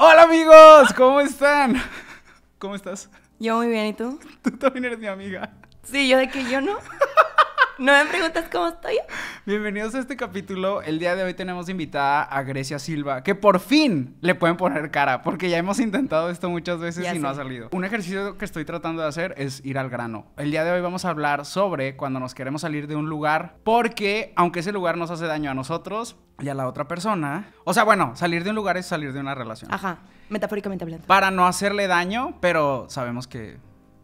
Hola amigos, ¿cómo están? ¿Cómo estás? Yo muy bien, ¿y tú? Tú también eres mi amiga. Sí, yo de que yo no. ¿No me preguntas cómo estoy? Bienvenidos a este capítulo. El día de hoy tenemos invitada a Grecia Silva, que por fin le pueden poner cara, porque ya hemos intentado esto muchas veces Ya y no ha salido. Un ejercicio que estoy tratando de hacer es ir al grano. El día de hoy vamos a hablar sobre cuando nos queremos salir de un lugar, porque aunque ese lugar nos hace daño a nosotros y a la otra persona, o sea, bueno, salir de un lugar es salir de una relación. Ajá, metafóricamente hablando. Para no hacerle daño, pero sabemos que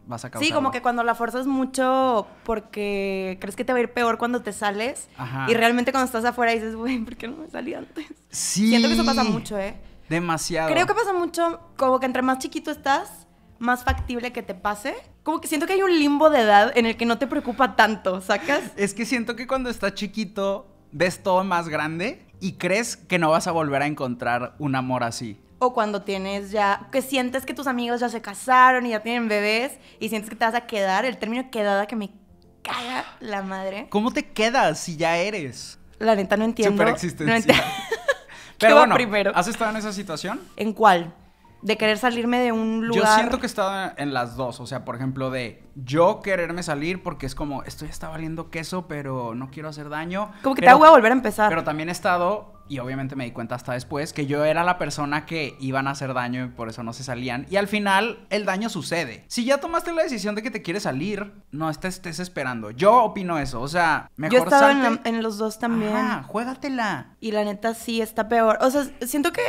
vas a causar. Sí, como que cuando la forzas mucho porque crees que te va a ir peor cuando te sales Ajá. y realmente cuando estás afuera dices, güey, ¿por qué no me salí antes? Sí. Siento que eso pasa mucho, ¿eh? Demasiado. Creo que pasa mucho, como que entre más chiquito estás, más factible que te pase. Como que siento que hay un limbo de edad en el que no te preocupa tanto, ¿sacas? Es que siento que cuando estás chiquito ves todo más grande y crees que no vas a volver a encontrar un amor así. O cuando tienes ya, que sientes que tus amigos ya se casaron y ya tienen bebés y sientes que te vas a quedar, el término quedada que me caga la madre. ¿Cómo te quedas si ya eres? La neta no entiendo. Súper No existencial. entiendo. ¿Qué Pero va bueno, primero? ¿has estado en esa situación? ¿En cuál? De querer salirme de un lugar. Yo siento que he estado en las dos. O sea, por ejemplo, de yo quererme salir porque es como, esto ya está valiendo queso, pero no quiero hacer daño. Como que te da hueva volver a empezar. Pero también he estado, y obviamente me di cuenta hasta después, que yo era la persona que iban a hacer daño y por eso no se salían. Y al final, el daño sucede. Si ya tomaste la decisión de que te quieres salir, no estés, estés esperando. Yo opino eso. O sea, mejor Yo he estado en, salte. la- en los dos también. Ajá, juégatela. Y la neta sí está peor. O sea, siento que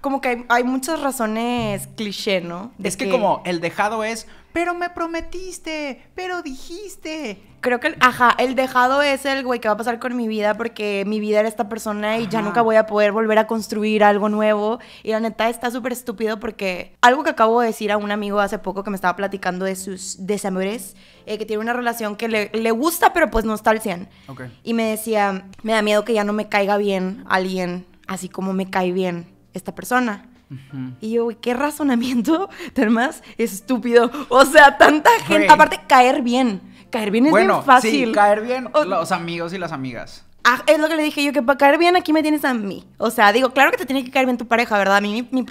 como que hay, hay muchas razones cliché, ¿no? De es que, como el dejado es, pero me prometiste, pero dijiste. Creo que, el- ajá, el dejado es el güey que va a pasar con mi vida porque mi vida era esta persona y ya nunca voy a poder volver a construir algo nuevo. Y la neta está súper estúpido porque algo que acabo de decir a un amigo hace poco que me estaba platicando de sus desamores, eh, que tiene una relación que le, le gusta pero pues no está al 100. Ok. Y me decía, me da miedo que ya no me caiga bien alguien así como me cae bien esta persona. Y yo, güey, qué razonamiento tan más estúpido. O sea, tanta gente. Aparte, caer bien. Caer bien es Bueno, bien fácil. sí, caer bien O- los amigos y las amigas. Ah, es lo que le dije yo, que para caer bien aquí me tienes a mí. O sea, digo, claro que te tiene que caer bien tu pareja, ¿verdad? A mí mi, mi,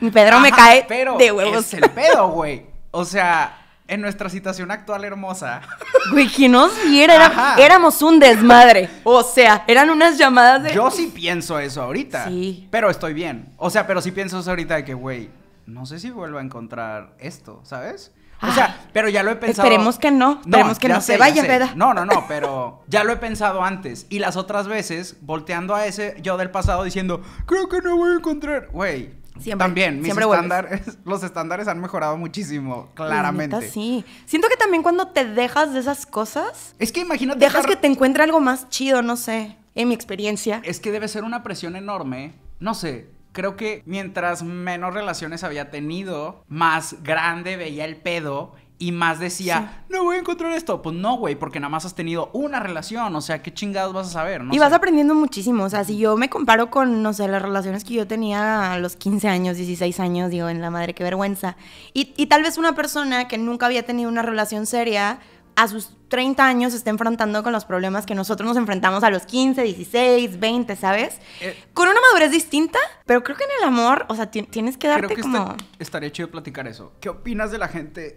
mi Pedro me cae pero de huevos. Es el pedo, güey. O sea, en nuestra situación actual hermosa. Güey, que nos viera, era- éramos un desmadre. O sea, eran unas llamadas de... Yo sí pienso eso ahorita. Sí. Pero estoy bien. O sea, pero sí pienso eso ahorita de que, güey, no sé si vuelvo a encontrar esto, ¿sabes? O sea, Ay, pero ya lo he pensado. esperemos que no, esperemos que no se vaya, peda. No, no, no, pero ya lo he pensado antes. Y las otras veces, volteando a ese yo del pasado diciendo, creo que no voy a encontrar. Güey. Siempre, También, mis siempre vuelves. estándares, los estándares han mejorado muchísimo, La claramente. neta, sí. Siento que también cuando te dejas de esas cosas, Es que imagínate. dejas estar- que te encuentre algo más chido, no sé, en mi experiencia. Es que debe ser una presión enorme. No sé, creo que mientras menos relaciones había tenido, más grande veía el pedo y más decía, no voy a encontrar esto. Pues no, güey, porque nada más has tenido una relación. O sea, ¿qué chingados vas a saber? No y sé. vas aprendiendo muchísimo. O sea, si yo me comparo con, no sé, las relaciones que yo tenía a los 15 años, 16 años, digo, en la madre, qué vergüenza. Y, y tal vez una persona que nunca había tenido una relación seria, a sus 30 años se está enfrentando con los problemas que nosotros nos enfrentamos a los 15, 16, 20, ¿sabes? Eh. con una madurez distinta, pero creo que en el amor, o sea, ti- tienes que Creo darte que como... esta- estaría chido platicar eso. ¿Qué opinas de la gente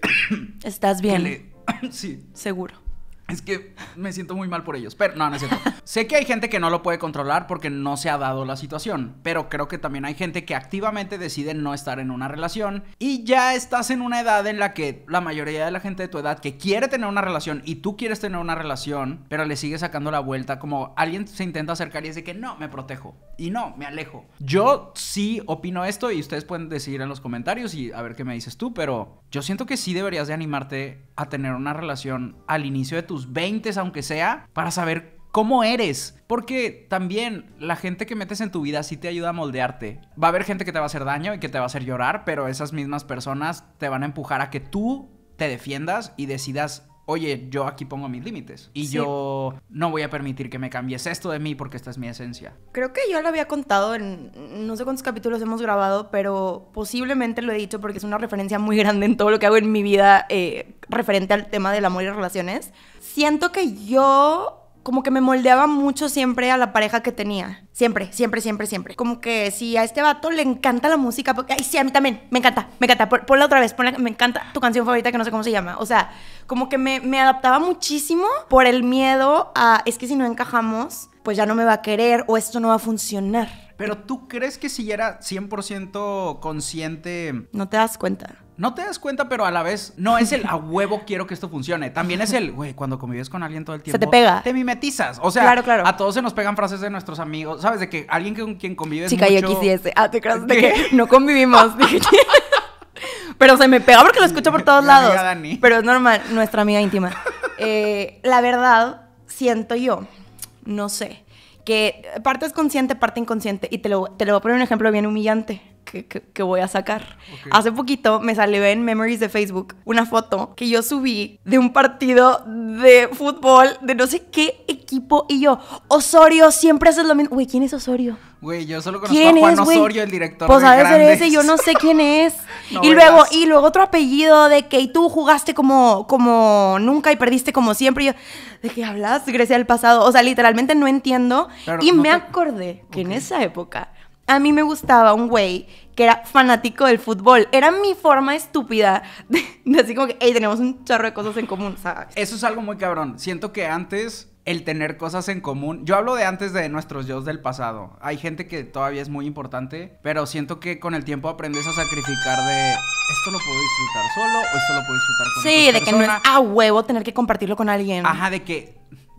Estás bien, le- sí, seguro. Es que me siento muy mal por ellos. Pero no, no es cierto. sé que hay gente que no lo puede controlar porque no se ha dado la situación. Pero creo que también hay gente que activamente decide no estar en una relación. Y ya estás en una edad en la que la mayoría de la gente de tu edad que quiere tener una relación y tú quieres tener una relación, pero le sigue sacando la vuelta. Como alguien se intenta acercar y es de que no, me protejo. Y no, me alejo. Yo sí opino esto y ustedes pueden decidir en los comentarios y a ver qué me dices tú. Pero yo siento que sí deberías de animarte a tener una relación al inicio de tus 20, aunque sea, para saber cómo eres. Porque también la gente que metes en tu vida sí te ayuda a moldearte. Va a haber gente que te va a hacer daño y que te va a hacer llorar, pero esas mismas personas te van a empujar a que tú te defiendas y decidas. Oye, yo aquí pongo mis límites y Sí. yo no voy a permitir que me cambies esto de mí porque esta es mi esencia. Creo que yo lo había contado en no sé cuántos capítulos hemos grabado, pero posiblemente lo he dicho porque es una referencia muy grande en todo lo que hago en mi vida eh, referente al tema del amor y relaciones. Siento que yo como que me moldeaba mucho siempre a la pareja que tenía. Siempre, siempre, siempre, siempre. Como que si a este vato le encanta la música, porque, ay, sí, a mí también, me encanta, me encanta. Pon- Ponla otra vez, ponla- me encanta tu canción favorita que no sé cómo se llama. O sea, como que me, me adaptaba muchísimo por el miedo a, es que si no encajamos, pues ya no me va a querer o esto no va a funcionar. Pero tú crees que si ya era 100% consciente, No te das cuenta. No te das cuenta, pero a la vez no es el a huevo quiero que esto funcione. También es el, güey, cuando convives con alguien todo el tiempo. te pega. Te mimetizas. O sea, Claro, claro. a todos se nos pegan frases de nuestros amigos. ¿Sabes? De que alguien con quien convives Chica, mucho... yo quisiese. Ah, te creas de que no convivimos. Dije, Pero se me pega porque lo escucho por todos amiga lados. Dani. Pero es normal, nuestra amiga íntima. Eh, la verdad, siento yo, no sé, que parte es consciente, parte inconsciente. Y te lo, te lo voy a poner un ejemplo bien humillante. Que, que- que voy a sacar. Hace poquito me salió en Memories de Facebook una foto que yo subí de un partido de fútbol de no sé qué equipo y yo, Osorio, siempre haces lo mismo. Güey, ¿quién es Osorio? Güey, yo solo conozco a ¿Quién Juan es, güey? Osorio, el director Pues de ha de ser ese, yo no sé quién es. No y luego, y luego otro apellido de que y tú jugaste como, como nunca y perdiste como siempre. Y yo, ¿de qué hablas? Grecia del pasado. O sea, literalmente no entiendo. Y no me te- acordé que en esa época a mí me gustaba un güey que era fanático del fútbol. Era mi forma estúpida de, de así como que, hey, tenemos un chorro de cosas en común, ¿sabes? Eso es algo muy cabrón. Siento que antes el tener cosas en común. Yo hablo de antes de nuestros yo del pasado. Hay gente que todavía es muy importante, pero siento que con el tiempo aprendes a sacrificar de esto lo puedo disfrutar solo o esto lo puedo disfrutar con Sí, otra de que no es a huevo tener que compartirlo con alguien. Ajá, de que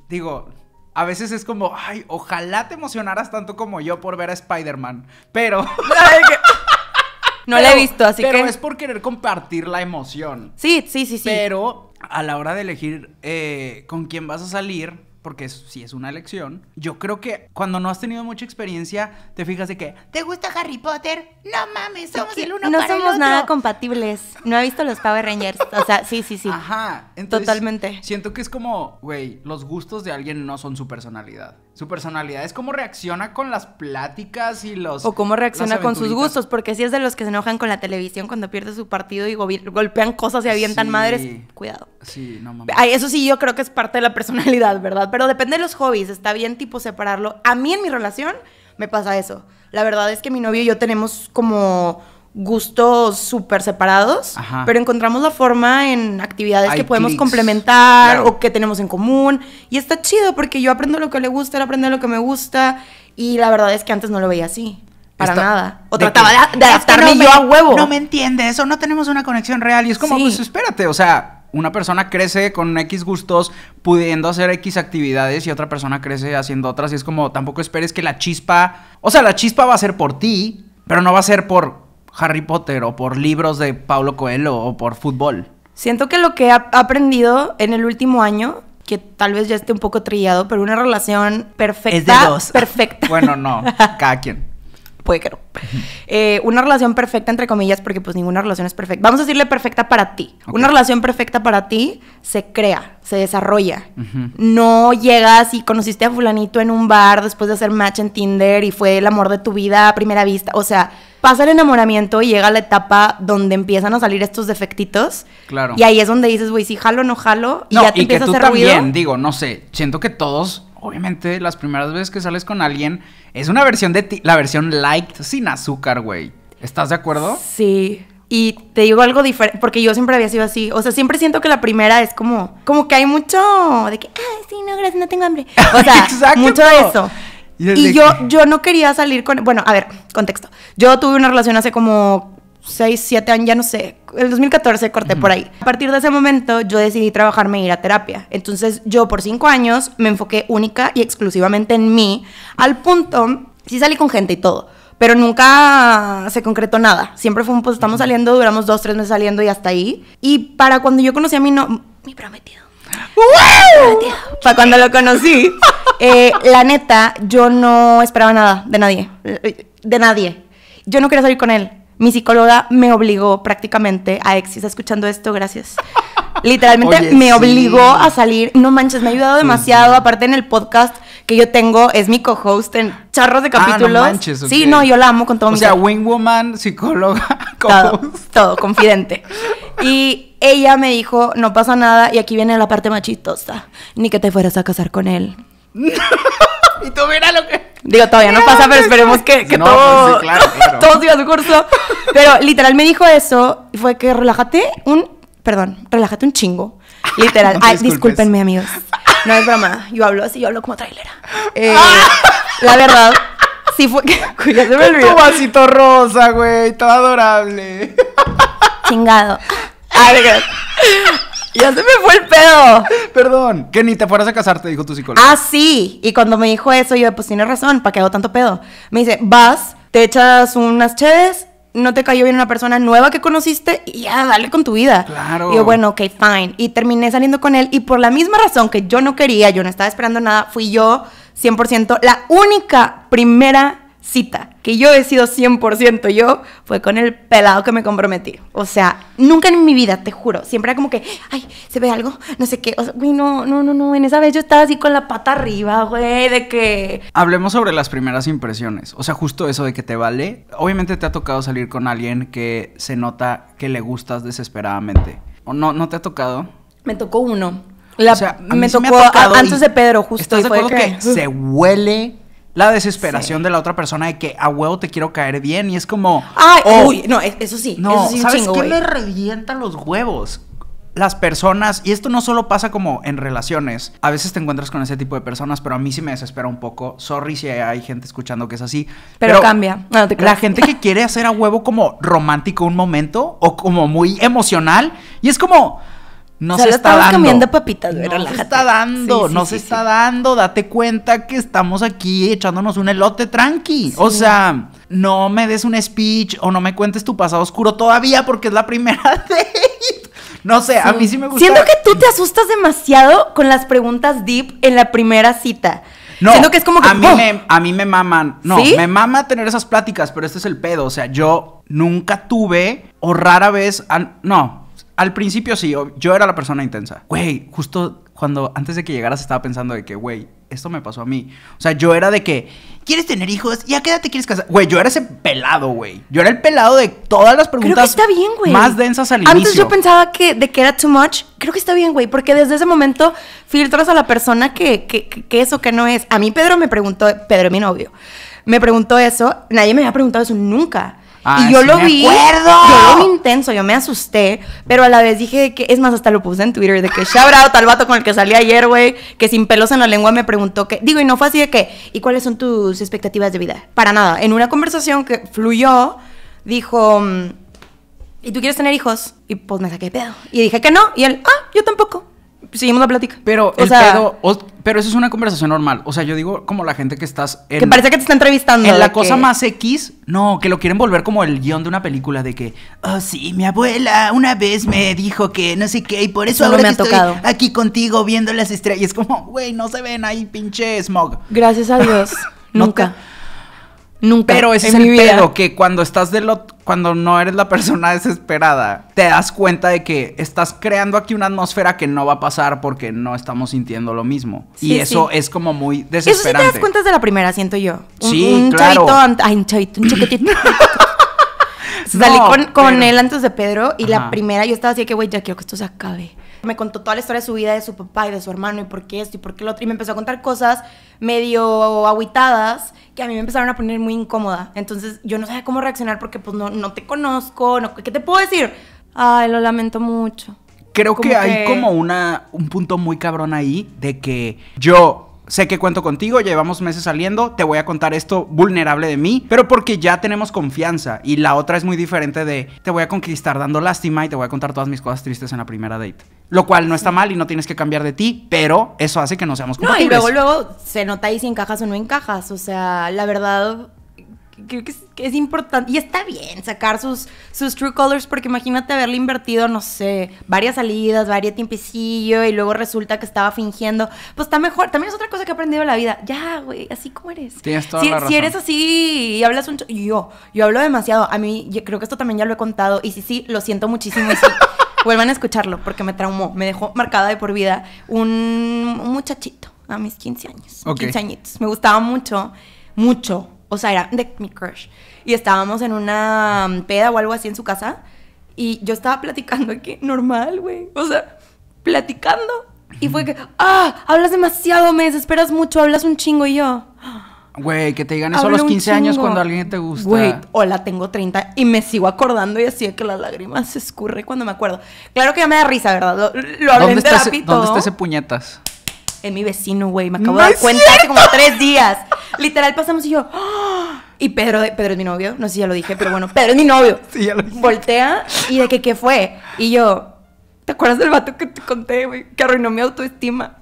digo, a veces es como, ay, ojalá te emocionaras tanto como yo por ver a Spider-Man, pero No la he visto, así pero que... es por querer compartir la emoción. Sí, sí, sí, sí. Pero a la hora de elegir eh, con quién vas a salir, porque es- si es una elección, yo creo que cuando no has tenido mucha experiencia, te fijas de que, ¿te gusta Harry Potter? No mames, somos el uno no para el somos otro". nada compatibles. No he visto los Power Rangers. O sea, sí, sí, sí. Ajá. Entonces, Totalmente. Siento que es como, güey, los gustos de alguien no son su personalidad. Su personalidad es cómo reacciona con las pláticas y los... O cómo reacciona con sus gustos, porque si es de los que se enojan con la televisión cuando pierde su partido y golpean cosas y avientan Sí. madres, cuidado. Sí, no mames. Ay, eso sí, yo creo que es parte de la personalidad, ¿verdad? Pero depende de los hobbies, está bien tipo separarlo. A mí en mi relación me pasa eso. La verdad es que mi novio y yo tenemos como gustos súper separados, Ajá. pero encontramos la forma en actividades Hay que podemos clics. complementar Claro. o que tenemos en común. Y está chido porque yo aprendo lo que le gusta, él aprende lo que me gusta. Y la verdad es que antes no lo veía así. Para nada. O de trataba que, de, de "Es que adaptarme no yo me- a huevo. No me entiendes, o no tenemos una conexión real. Y es como, Sí. pues espérate, o sea, una persona crece con X gustos pudiendo hacer X actividades y otra persona crece haciendo otras. Y es como, tampoco esperes que la chispa. O sea, la chispa va a ser por ti, pero no va a ser por Harry Potter o por libros de Paulo Coelho o por fútbol. Siento que lo que he ap- aprendido en el último año, que tal vez ya esté un poco trillado, pero una relación perfecta. Perfecta. bueno, no, cada quien. Puede que no. Eh, una relación perfecta, entre comillas, porque pues ninguna relación es perfecta. Vamos a decirle perfecta para ti. Una relación perfecta para ti se crea, se desarrolla. No llegas y conociste a fulanito en un bar después de hacer match en Tinder y fue el amor de tu vida a primera vista. O sea, pasa el enamoramiento y llega la etapa donde empiezan a salir estos defectitos. Claro. Y ahí es donde dices, güey, si jalo o no jalo. Y no, ya te y que empieza a tú hacer también, ruido. digo, no sé, siento que todos, obviamente, las primeras veces que sales con alguien, es una versión de ti, la versión light sin azúcar, güey. ¿Estás de acuerdo? Sí. Y te digo algo diferente, porque yo siempre había sido así. O sea, siempre siento que la primera es como, como que hay mucho de que, ah, sí, no, gracias, no tengo hambre. O sea, mucho de eso. Y yo, que- yo no quería salir con, bueno, a ver, contexto. Yo tuve una relación hace como 6, 7 años, ya no sé, el 2014 corté por ahí. A partir de ese momento yo decidí trabajarme e ir a terapia. Entonces yo por 5 años me enfoqué única y exclusivamente en mí, al punto, sí salí con gente y todo, pero nunca se concretó nada. Siempre fue un, pues estamos saliendo, duramos 2, 3 meses saliendo y hasta ahí. Y para cuando yo conocí a mi no... Mi prometido. Prometido. Para cuando lo conocí, eh, la neta, yo no esperaba nada de nadie. De nadie. Yo no quería salir con él. Mi psicóloga me obligó prácticamente a ex. Si está escuchando esto, gracias. Literalmente Oye, me sí. obligó a salir. No manches, me ha ayudado demasiado. Aparte en el podcast que yo tengo, es mi co-host en charros de Ah, no capítulos. manches, Sí, ok. no, yo la amo con todo O mi sea, ser wing woman, psicóloga, todo, co-host. todo, confidente. Y ella me dijo, no pasa nada, y aquí viene la parte machistosa, ni que te fueras a casar con él. y tú mira lo que... Digo, todavía no pasa, pero esperemos que, que No, todo, pues sí, claro, claro. todo siga su curso. Pero literal me dijo eso y fue que relájate un, perdón, relájate un chingo. Literal. No Ay, discúlpenme, amigos. No es broma. Yo hablo así, yo hablo como trailera. Eh, la verdad, sí fue que. Ya se me olvidó. Tu vasito rosa, güey, todo adorable. Chingado. Ya se me fue el pedo. Perdón, que ni te fueras a casar, te dijo tu psicólogo. Ah, sí. Y cuando me dijo eso, yo, pues tienes razón, ¿para qué hago tanto pedo? Me dice, vas, te echas unas cheves, no te cayó bien una persona nueva que conociste y ya, dale con tu vida. Claro. Y yo, bueno, ok, fine. Y terminé saliendo con él y por la misma razón que yo no quería, yo no estaba esperando nada, fui yo 100%, la única primera cita que yo he sido 100% yo fue con el pelado que me comprometí. O sea, nunca en mi vida, te juro. Siempre era como que, ay, se ve algo, no sé qué. O sea, güey, no, no, no, no. En esa vez yo estaba así con la pata arriba, güey, de que. Hablemos sobre las primeras impresiones. O sea, justo eso de que te vale. Obviamente te ha tocado salir con alguien que se nota que le gustas desesperadamente. ¿O no, no te ha tocado? Me tocó uno. La- O sea, me tocó a- antes de Pedro, justo. ¿Estás de que, se huele la desesperación Sí. de la otra persona de que a huevo te quiero caer bien? Y es como. Ay, oh, uy, no, es- eso sí. No, eso sí ¿sabes chingo, qué güey. me revienta los huevos? Las personas, y esto no solo pasa como en relaciones, a veces te encuentras con ese tipo de personas, pero a mí sí me desespera un poco. Sorry si hay gente escuchando que es así. Pero cambia. No, no te la gente que quiere hacer a huevo como romántico un momento o como muy emocional, y es como. No se está estamos dando. comiendo papitas, güey, No se está dando, Sí, sí, no sí, se está dando. Date cuenta que estamos aquí echándonos un elote tranqui. O sea, no me des un speech o no me cuentes tu pasado oscuro todavía porque es la primera date. No sé, a mí sí me gusta. Siento que tú te asustas demasiado con las preguntas deep en la primera cita. No, Siento que es como que. a mí, ¡oh! me, a mí me maman. No, me mama tener esas pláticas, pero este es el pedo. O sea, yo nunca tuve o rara vez. no, al principio sí, yo era la persona intensa. Güey, justo cuando antes de que llegaras estaba pensando de que, güey, esto me pasó a mí. O sea, yo era de que, ¿quieres tener hijos? ¿Y a qué edad te quieres casar? Güey, yo era ese pelado, güey. Yo era el pelado de todas las Creo preguntas que está bien, güey. más densas al Antes inicio. yo pensaba que de que era too much. Creo que está bien, güey, porque desde ese momento filtras a la persona que, que, que- que es o que no es. A mí Pedro me preguntó, Pedro, mi novio, me preguntó eso. Nadie me había preguntado eso nunca. Ah, y yo sí lo vi, acuerdo. yo lo vi intenso, yo me asusté, pero a la vez dije que, es más, hasta lo puse en Twitter, de que shout out al vato con el que salí ayer, güey, que sin pelos en la lengua me preguntó que, digo, y no fue así de que, ¿y cuáles son tus expectativas de vida? Para nada, en una conversación que fluyó, dijo, mm, ¿y tú quieres tener hijos? Y pues me saqué de pedo. Y dije que no, y él, ah, yo tampoco. Seguimos la plática. Pero O el sea, pedo, o- pero eso es una conversación normal. O sea, yo digo como la gente que estás en, Que parece que te está entrevistando. en la cosa más X, no, que lo quieren volver como el guion de una película de que, oh sí, mi abuela una vez me dijo que no sé qué y por eso Eso no ahora me que ha estoy tocado. aquí contigo viendo las estrellas, y es como, güey, no se ven ahí pinche smog. Gracias a Dios. No Nunca. te- Nunca. Pero ese en es el mi vida. pedo, que cuando estás de lo, cuando no eres la persona desesperada, te das cuenta de que estás creando aquí una atmósfera que no va a pasar porque no estamos sintiendo lo mismo. Sí, y eso sí. es como muy Eso sí te desesperante. das cuenta de la primera, siento yo. Un, Sí, un claro. chavito ay, un chavito, un chiquitito. Salí No, con, con pero- él antes de Pedro y Ajá. la primera yo estaba así que, güey, ya quiero que esto se acabe. Me contó toda la historia de su vida, de su papá y de su hermano y por qué esto y por qué lo otro. Y me empezó a contar cosas medio aguitadas que a mí me empezaron a poner muy incómoda. Entonces yo no sabía cómo reaccionar porque pues no, no te conozco. No, ¿Qué te puedo decir? Ay, lo lamento mucho. Creo Como que hay que- como una, un punto muy cabrón ahí de que yo sé que cuento contigo, llevamos meses saliendo, te voy a contar esto vulnerable de mí, pero porque ya tenemos confianza. Y la otra es muy diferente de te voy a conquistar dando lástima y te voy a contar todas mis cosas tristes en la primera date. Lo cual no está mal y no tienes que cambiar de ti, pero eso hace que no seamos No, y compatibles. luego, luego se nota ahí si encajas o no encajas. O sea, la verdad, creo que es, que es importante. Y está bien sacar sus, sus true colors, porque imagínate haberle invertido, no sé, varias salidas, varios tiempecillo, y luego resulta que estaba fingiendo. Pues está mejor. También es otra cosa que he aprendido en la vida. Ya, güey, así como eres. Tienes toda si, la si razón. eres así y hablas un... Yo, yo hablo demasiado. A mí, yo creo que esto también ya lo he contado. Y sí, sí, lo siento muchísimo. Y sí, vuelvan a escucharlo porque me traumó. Me dejó marcada de por vida un, un muchachito a mis 15 años. Ok. 15 añitos. Me gustaba mucho, mucho. O sea, era de mi crush. Y estábamos en una mm, peda o algo así en su casa. Y yo estaba platicando aquí, normal, güey. O sea, platicando. Y fue que, ah, hablas demasiado, me desesperas mucho, hablas un chingo y yo. Güey, que te digan eso a los un 15 años cuando alguien te gusta. Güey, hola, tengo 30 y me sigo acordando y así de que las lágrimas se escurre cuando me acuerdo. Claro que ya me da risa, ¿verdad? Lo, lo hablé ¿Dónde en terapia ese, ¿Dónde está ese puñetas? En mi vecino, güey. Me acabo ¡No de dar cuenta hace como tres días. Literal, pasamos y yo. ¡ah! Y Pedro, Pedro es mi novio. No sé si ya lo dije, pero bueno, Pedro es mi novio. Sí, ya lo dije. Voltea y de que qué fue. Y yo, ¿te acuerdas del vato que te conté, güey? Que arruinó mi autoestima.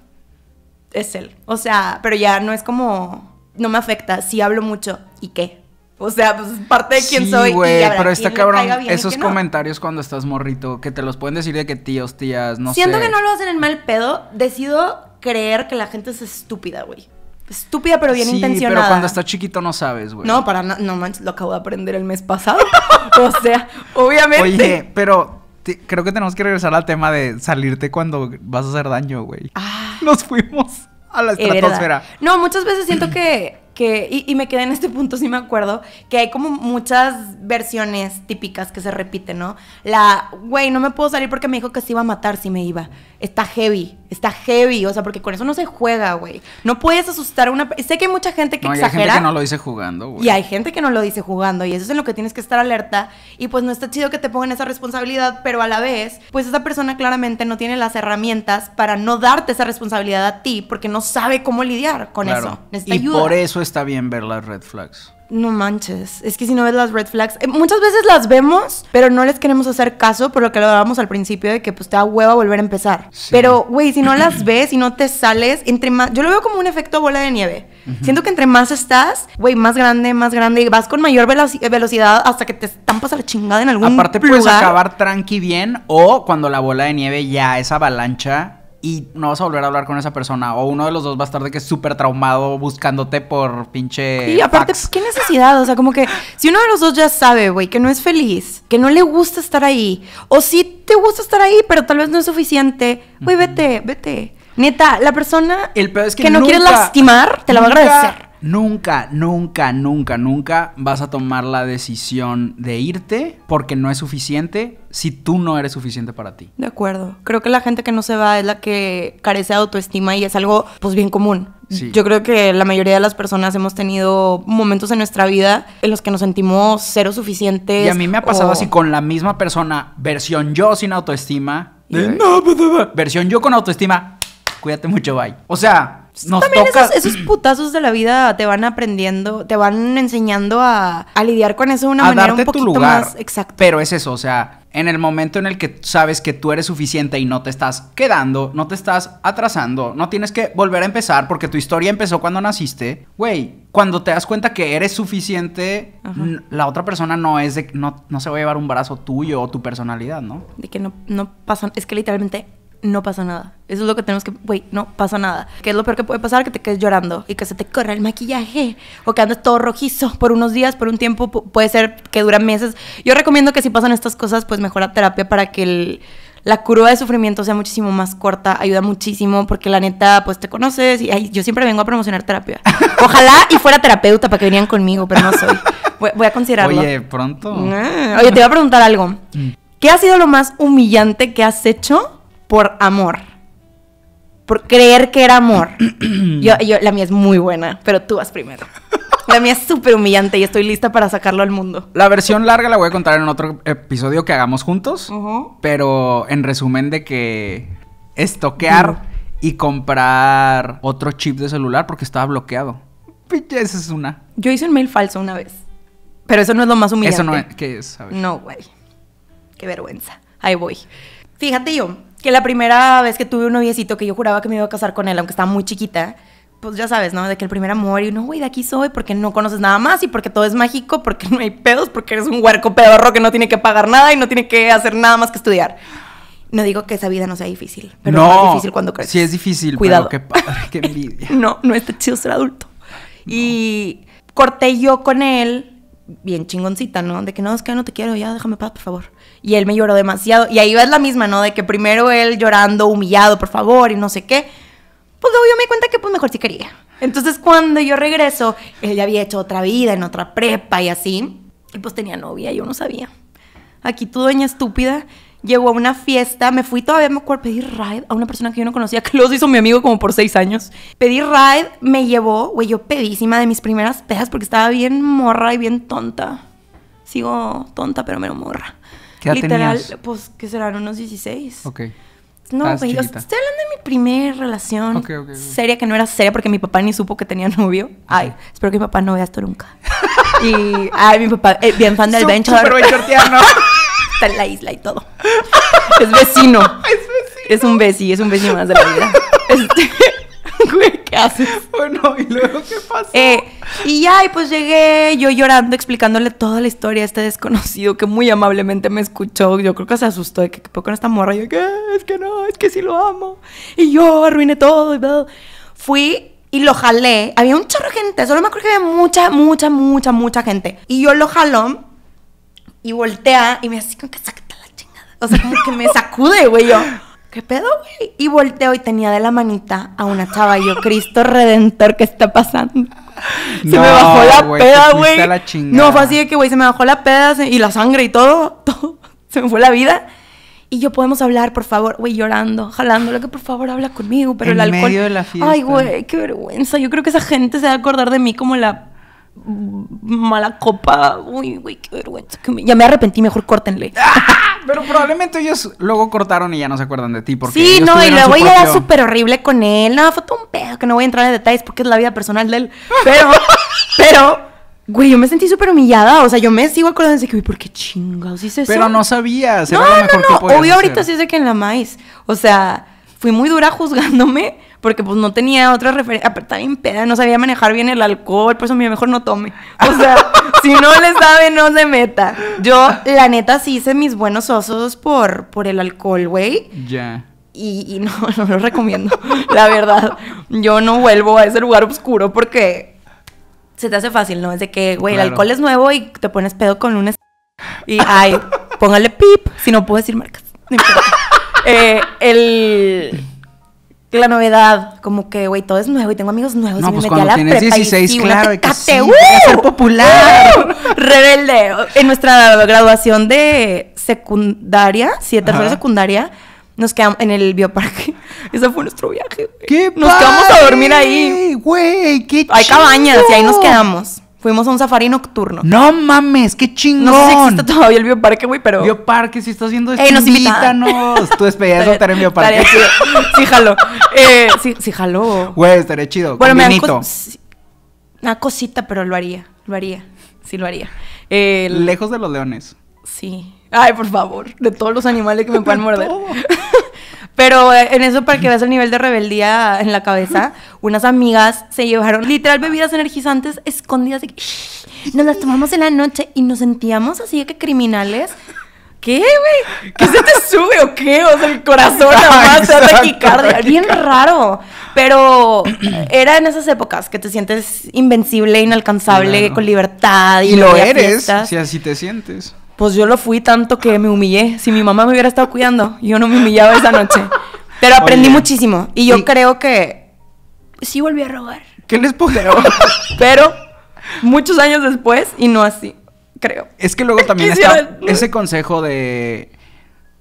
Es él. O sea, pero ya no es como. No me afecta. Sí hablo mucho. ¿Y qué? O sea, pues es parte de quién sí, soy. güey, pero está cabrón. Esos no. comentarios cuando estás morrito, que te los pueden decir de que tíos, tías, no Siento sé. que no lo hacen en mal pedo, decido creer que la gente es estúpida, güey. Estúpida, pero bien sí, intencionada. pero cuando estás chiquito no sabes, güey. No, para nada. No manches, lo acabo de aprender el mes pasado. o sea, obviamente. Oye, pero te- creo que tenemos que regresar al tema de salirte cuando vas a hacer daño, güey. Ah, Nos fuimos a la es estratosfera. No, muchas veces siento que. Que y, y me quedé en este punto, sí me acuerdo, que hay como muchas versiones típicas que se repiten, ¿no? La, güey, no me puedo salir porque me dijo que se iba a matar si me iba. Está heavy, está heavy, o sea, porque con eso no se juega, güey. No puedes asustar a una... Sé que hay mucha gente que No, y hay exagera. gente que no lo dice jugando, güey. Y hay gente que no lo dice jugando y eso es en lo que tienes que estar alerta y pues no está chido que te pongan esa responsabilidad, pero a la vez, pues esa persona claramente no tiene las herramientas para no darte esa responsabilidad a ti porque no sabe cómo lidiar con Claro. eso. Necesita y ayuda. por eso está bien ver las red flags. No manches, es que si no ves las red flags, eh, muchas veces las vemos, pero no les queremos hacer caso por lo que lo hablábamos al principio de que pues te da hueva volver a empezar. Sí. Pero, güey, si no las ves y no te sales, entre más, yo lo veo como un efecto bola de nieve. Siento que entre más estás, güey, más grande, más grande, y vas con mayor veloci- velocidad hasta que te estampas a la chingada en algún Aparte puedes acabar tranqui bien o cuando la bola de nieve ya es avalancha y no vas a volver a hablar con esa persona o uno de los dos va a estar de que es súper traumado buscándote por pinche Y aparte, fax. ¿qué necesidad? O sea, como que si uno de los dos ya sabe, güey, que no es feliz, que no le gusta estar ahí, o sí te gusta estar ahí, pero tal vez no es suficiente, güey, vete, vete. Neta, la persona El peor es que, no quieres nunca- lastimar, te la va a agradecer. Nunca, nunca, nunca, nunca vas a tomar la decisión de irte porque no es suficiente si tú no eres suficiente para ti. De acuerdo. Creo que la gente que no se va es la que carece de autoestima y es algo, pues, bien común. Sí. Yo creo que la mayoría de las personas hemos tenido momentos en nuestra vida en los que nos sentimos cero suficientes. Y a mí me ha pasado o- así con la misma persona, versión yo sin autoestima. De. "No, bla". Versión yo con autoestima. Cuídate mucho, bye. O sea, nos También toca. esos, esos putazos de la vida te van aprendiendo, te van enseñando a, a lidiar con eso de una a manera darte un poquito tu lugar. más exacta. Pero es eso, o sea, en el momento en el que sabes que tú eres suficiente y no te estás quedando, no te estás atrasando, no tienes que volver a empezar porque tu historia empezó cuando naciste, güey, cuando te das cuenta que eres suficiente, Ajá. la otra persona no es de, no, no se va a llevar un brazo tuyo o tu personalidad, ¿no? De que no, no pasa, es que literalmente no pasa nada. Eso es lo que tenemos que, güey, no pasa nada. Que es lo peor que puede pasar? Que te quedes llorando y que se te corra el maquillaje o que andes todo rojizo por unos días, por un tiempo, pu- puede ser que dura meses. Yo recomiendo que si pasan estas cosas, pues mejor a terapia para que el- la curva de sufrimiento sea muchísimo más corta, ayuda muchísimo porque la neta, pues te conoces y ay, yo siempre vengo a promocionar terapia. Ojalá y fuera terapeuta para que vinieran conmigo, pero no soy. Voy, voy a considerarlo. Oye, pronto. Ah, Oye, te voy a preguntar algo. Mm. ¿Qué ha sido lo más humillante que has hecho por amor? Por creer que era amor. yo, yo- la mía es muy buena, pero tú vas primero. La mía es súper humillante y estoy lista para sacarlo al mundo. La versión larga la voy a contar en otro episodio que hagamos juntos. Pero en resumen de que estoquear y comprar otro chip de celular porque estaba bloqueado. Pinche, Esa es una. Yo hice un mail falso una vez. Pero eso no es lo más humillante. Eso no es. ¿Qué es? A ver. No, güey. Qué vergüenza. Ahí voy. Fíjate yo, que la primera vez que tuve un noviecito que yo juraba que me iba a casar con él, aunque estaba muy chiquita, pues ya sabes, ¿no? De que el primer amor y no, güey, de aquí soy porque no conoces nada más y porque todo es mágico, porque no hay pedos, porque eres un huerco pedorro que no tiene que pagar nada y no tiene que hacer nada más que estudiar. No digo que esa vida no sea difícil, pero no, es más difícil cuando creces. Sí, es difícil, Cuidado. pero qué padre, qué envidia. No, no está chido ser adulto. Y corté yo con él, bien chingoncita, ¿no? De que no, es que no te quiero, ya déjame paz, por favor. Y él me lloró demasiado. Y ahí va la misma, ¿no? De que primero él llorando, humillado, por favor, y no sé qué. Pues luego yo me di cuenta que pues mejor sí quería. Entonces cuando yo regreso, él ya había hecho otra vida en otra prepa y así. Y pues tenía novia, yo no sabía. Aquí tu doña estúpida. Llegó a una fiesta, me fui todavía, me acuerdo, pedí ride a una persona que yo no conocía, que los hizo mi amigo como por seis años. Pedí ride, me llevó, güey, yo pedísima de mis primeras pedas porque estaba bien morra y bien tonta. Sigo tonta, pero menos morra. ¿Qué edad Literal, tenías? pues que serán unos 16. Ok. No, güey, estoy hablando de mi primer relación Ok, ok, ok. seria, que no era seria porque mi papá ni supo que tenía novio. Ay, espero que mi papá no vea esto nunca. y, ay, mi papá, eh, bien fan del Su- Benchor. Super. Está en la isla y todo. Es vecino. Es un veci, es un vecino más de la vida. Este, güey, ¿qué haces? bueno, ¿y luego qué pasó? Eh, y ya, y pues llegué yo llorando, explicándole toda la historia a este desconocido que muy amablemente me escuchó. Yo creo que se asustó de que qué con esta morra. Y yo, ¿qué? Es que no, es que sí lo amo. Y yo arruiné todo y bla. Fui y lo jalé. Había un chorro de gente, solo me acuerdo que había mucha, mucha, mucha, mucha gente. Y yo lo jaló y voltea y me hace así como que sácate la chingada. O sea, como que me sacude, güey. Yo, ¿qué pedo, güey? Y volteo y tenía de la manita a una chava. Y yo, Cristo Redentor, ¿qué está pasando? Se No, me bajó la peda, güey. No, fue así de que, güey, se me bajó la peda se- y la sangre y todo, todo. Se me fue la vida. Y yo, podemos hablar, por favor, güey, llorando, jalándole, que por favor habla conmigo, pero En el alcohol. medio de la fiesta. Ay, güey, qué vergüenza. Yo creo que esa gente se va a acordar de mí como la mala copa. Uy, güey, qué vergüenza. que me- Ya me arrepentí, mejor córtenle. Pero probablemente ellos luego cortaron y ya no se acuerdan de ti. Porque Sí, no, y luego ella era súper horrible con él. No, fue todo un pedo, que no voy a entrar en detalles porque es la vida personal de él. Pero, pero, güey, yo me sentí súper humillada. O sea, yo me sigo acordando de que, güey, ¿por qué chingados hice eso? Pero no sabías, No, lo no, mejor no, podías Obvio, ahorita sí sé que en la maíz. O sea, fui muy dura juzgándome porque pues no tenía otra referencia. Aparte, estaba bien peda, no sabía manejar bien el alcohol, por eso mejor no tome. O sea, si no le sabe, no se meta. Yo, la neta, sí hice mis buenos osos por, por el alcohol, güey. Ya. Y, y no, no lo recomiendo, la verdad. Yo no vuelvo a ese lugar oscuro porque se te hace fácil, ¿no? Es de que, güey, el alcohol es nuevo y te pones pedo con un... Y, ay, póngale pip, si no puedo decir marcas. No. Eh, el... La novedad, como que, güey, todo es nuevo y tengo amigos nuevos. No, y me pues metí cuando a la tienes prepa y 16, sí, una claro, que sí, ¡uh! ser popular. ¡Uh! Rebelde. En nuestra graduación de secundaria, sí, de tercera Ajá. secundaria, nos quedamos en el bioparque. Ese fue nuestro viaje. güey. ¡Qué Nos quedamos a dormir ahí. Güey, qué Hay cabañas y ahí nos quedamos. Fuimos a un safari nocturno. No mames, qué chingón. No sé si existe todavía el bioparque, güey, pero... Bioparque, si estás viendo esto, Ey, nos invítanos. Tu despedida soltera en Bioparque. Sí, jaló. Eh, sí, sí, jaló. Güey, estaría chido. Bueno, me sí, una cosita, pero lo haría. Lo haría. Sí, lo haría. Lejos de los leones. Sí. Ay, por favor, de todos los animales que me puedan morder. Pero eh, en eso, para que veas el nivel de rebeldía en la cabeza, unas amigas se llevaron literal bebidas energizantes escondidas. De que, "Shh, nos las tomamos en la noche y nos sentíamos así de que criminales. ¿Qué, güey? ¿Qué se te sube o qué? O sea, el corazón nada más te da taquicardia. Bien raro. Pero era en esas épocas que te sientes invencible, inalcanzable, Claro. con libertad. Y, lo eres, fiestas. si así te sientes. Pues yo lo fui tanto que me humillé. Si mi mamá me hubiera estado cuidando, yo no me humillaba esa noche. Pero aprendí Oye, muchísimo. Y yo y- creo que sí volví a robar. ¿Qué les puedo? Pero muchos años después y no así, creo. Es que luego también Quisiera- está ese consejo de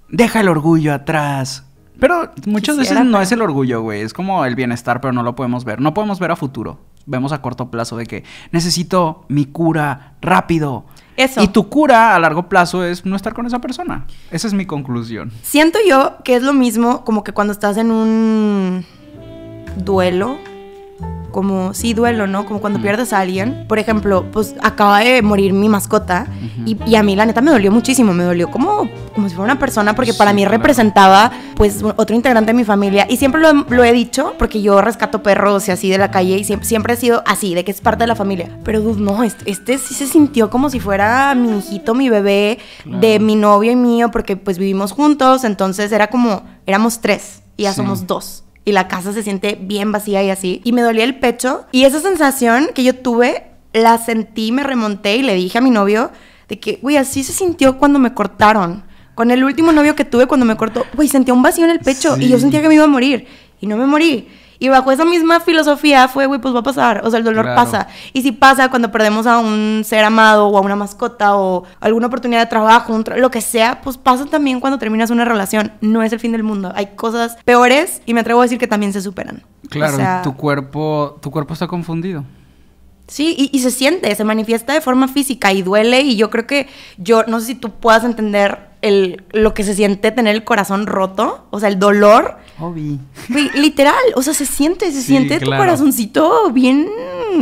deja el orgullo atrás. Pero muchas Quisiera, veces no pero- es el orgullo, güey. Es como el bienestar, pero no lo podemos ver. No podemos ver a futuro. Vemos a corto plazo de que necesito mi cura rápido. Eso. Y tu cura a largo plazo es no estar con esa persona. Esa es mi conclusión. Siento yo que es lo mismo como que cuando estás en un duelo. Como, sí, duelo, ¿no? Como cuando pierdes a alguien. Por ejemplo, pues acaba de morir mi mascota. y, y a mí, la neta, me dolió muchísimo. Me dolió como, como si fuera una persona, porque para mí claro. representaba, pues, otro integrante de mi familia. Y siempre lo, lo he dicho, porque yo rescato perros y así de la calle. Y siempre, siempre he sido así, de que es parte de la familia. Pero, dude, no, este, este sí se sintió como si fuera mi hijito, mi bebé, de mi novio y mío, porque pues vivimos juntos. Entonces era como, éramos tres y ya Sí. somos dos. Y la casa se siente bien vacía y así. Y me dolía el pecho. Y esa sensación que yo tuve, la sentí, me remonté y le dije a mi novio de que, güey, así se sintió cuando me cortaron. Con el último novio que tuve cuando me cortó, güey, sentía un vacío en el pecho y yo sentía que me iba a morir. Y no me morí. Y bajo esa misma filosofía fue, güey, pues va a pasar. O sea, el dolor Claro. pasa. Y si pasa cuando perdemos a un ser amado o a una mascota o alguna oportunidad de trabajo, un tra- lo que sea, pues pasa también cuando terminas una relación. No es el fin del mundo. Hay cosas peores y me atrevo a decir que también se superan. Claro, O sea, tu cuerpo, tu cuerpo está confundido. Sí, y, y se siente, se manifiesta de forma física y duele. Y yo creo que yo, no sé si tú puedas entender el, lo que se siente tener el corazón roto, o sea, el dolor. Obi. Güey, literal, o sea, se siente, se Sí, siente tu corazoncito bien.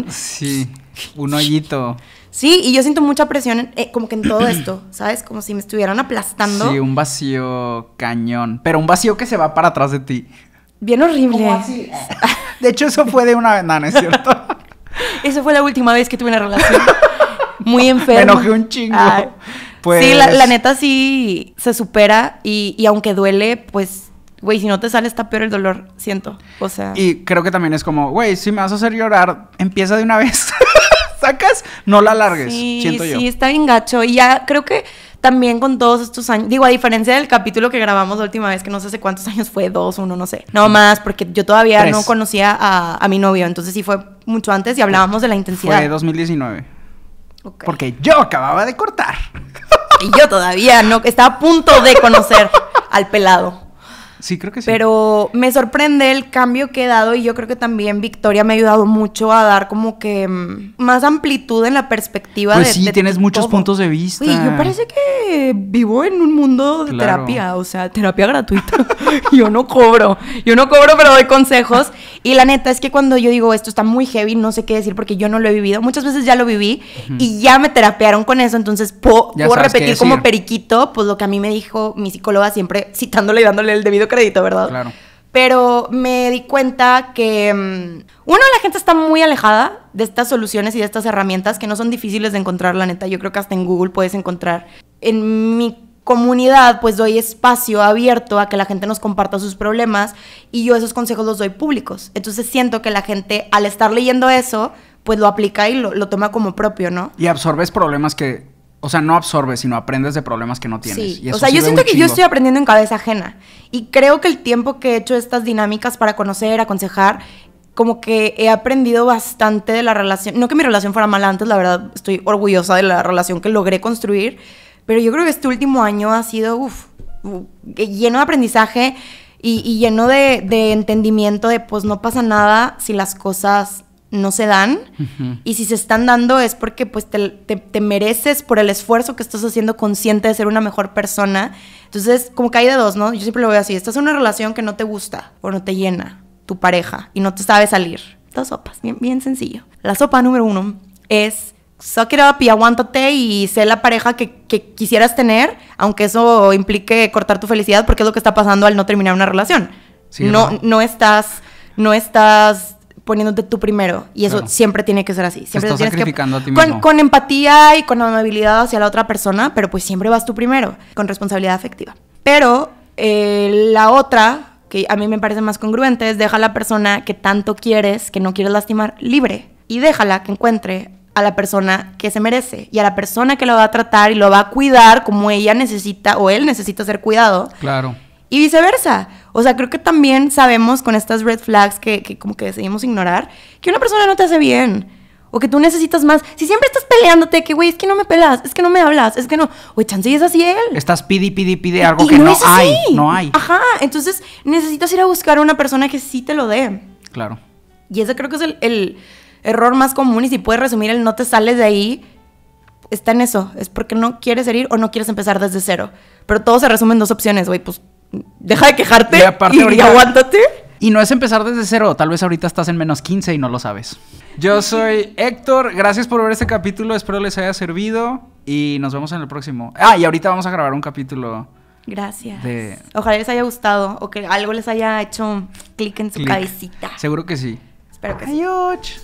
Sí, un hoyito. Sí, y yo siento mucha presión, en- eh, como que en todo esto, ¿sabes? Como si me estuvieran aplastando. Sí, un vacío cañón. Pero un vacío que se va para atrás de ti. Bien horrible. De hecho, eso fue de una vez. No, no es cierto. Esa fue la última vez que tuve una relación. Muy Me enferma. enojé un chingo. Ay. Pues- Sí, la, la neta sí se supera y, y aunque duele, pues, güey, si no te sale está peor el dolor, siento. O sea, Y creo que también es como, güey, si me vas a hacer llorar, empieza de una vez. ¿Sacas? No la largues, sí, siento yo. sí, está bien gacho. Y ya creo que también con todos estos años, digo, a diferencia del capítulo que grabamos la última vez, que no sé hace cuántos años fue, dos, uno, no sé. No más, porque yo todavía Tres. no conocía a, a mi novio, entonces sí fue mucho antes y hablábamos de la intensidad. Fue 2019. Porque yo acababa de cortar. Y yo todavía no, estaba a punto de conocer al pelado. Sí, creo que sí. Pero me sorprende el cambio que he dado y yo creo que también Victoria me ha ayudado mucho a dar como que mm, más amplitud en la perspectiva Pues de sí, de tienes muchos todo. puntos de vista. Güey, yo parece que vivo en un mundo de Claro. terapia, o sea, terapia gratuita. yo no cobro, yo no cobro, pero doy consejos. Y la neta es que cuando yo digo esto está muy heavy, no sé qué decir porque yo no lo he vivido. Muchas veces ya lo viví y ya me terapearon con eso, entonces puedo, puedo repetir como periquito, pues lo que a mí me dijo mi psicóloga siempre citándole y dándole el debido crédito, ¿verdad? Claro. Pero me di cuenta que, mm, uno, la gente está muy alejada de estas soluciones y de estas herramientas que no son difíciles de encontrar, la neta. Yo creo que hasta en Google puedes encontrar. En mi comunidad, pues doy espacio abierto a que la gente nos comparta sus problemas y yo esos consejos los doy públicos. Entonces siento que la gente, al estar leyendo eso, pues lo aplica y lo, lo toma como propio, ¿no? Y absorbes problemas que. O sea, no absorbes, sino aprendes de problemas que no tienes. Sí, Y eso o sea, yo siento que yo estoy aprendiendo en cabeza ajena. Y creo que el tiempo que he hecho estas dinámicas para conocer, aconsejar, como que he aprendido bastante de la relación. No que mi relación fuera mala antes, la verdad, estoy orgullosa de la relación que logré construir. Pero yo creo que este último año ha sido, uf, uf, lleno de aprendizaje y, y lleno de, de entendimiento de, pues no pasa nada si las cosas no se dan. Y si se están dando es porque pues te, te- te mereces por el esfuerzo que estás haciendo consciente de ser una mejor persona. Entonces, como que hay de dos, ¿no? Yo siempre lo veo así. Estás en una relación que no te gusta o no te llena, tu pareja, y no te sabe salir. Dos sopas, bien, bien sencillo. La sopa número uno es suck it up y aguántate y sé la pareja que, que quisieras tener, aunque eso implique cortar tu felicidad, porque es lo que está pasando al no terminar una relación. Sí, no, ¿no? no estás, no estás poniéndote tú primero. Y eso Claro. siempre tiene que ser así. Siempre estás tienes que- sacrificando a ti con, mismo. con empatía y con amabilidad hacia la otra persona, pero pues siempre vas tú primero, con responsabilidad afectiva. Pero eh, la otra, que a mí me parece más congruente, es deja a la persona que tanto quieres, que no quieres lastimar, libre. Y déjala que encuentre a la persona que se merece y a la persona que lo va a tratar y lo va a cuidar como ella necesita o él necesita ser cuidado Claro. y viceversa. O sea, creo que también sabemos con estas red flags que, que como que decidimos ignorar, que una persona no te hace bien. O que tú necesitas más. Si siempre estás peleándote, que güey, es que no me pelas, es que no me hablas, es que no. Güey, chance y es así él. Estás pidi, pidi, pide algo Y que no, hay. No hay. Ajá, entonces necesitas ir a buscar a una persona que sí te lo dé. Claro. Y ese creo que es el, el error más común. Y si puedes resumir el no te sales de ahí, está en eso. Es porque no quieres herir o no quieres empezar desde cero. Pero todo se resume en dos opciones, güey. Pues deja de quejarte Y aparte y, ahorita- aguántate. Y no es empezar desde cero, tal vez ahorita estás en menos 15 y no lo sabes. Yo soy Héctor, gracias por ver este capítulo, espero les haya servido y nos vemos en el próximo. Ah, y ahorita vamos a grabar un capítulo. Gracias. De- Ojalá les haya gustado o que algo les haya hecho clic en su cabecita. Seguro que sí. Espero que sí. Adiós.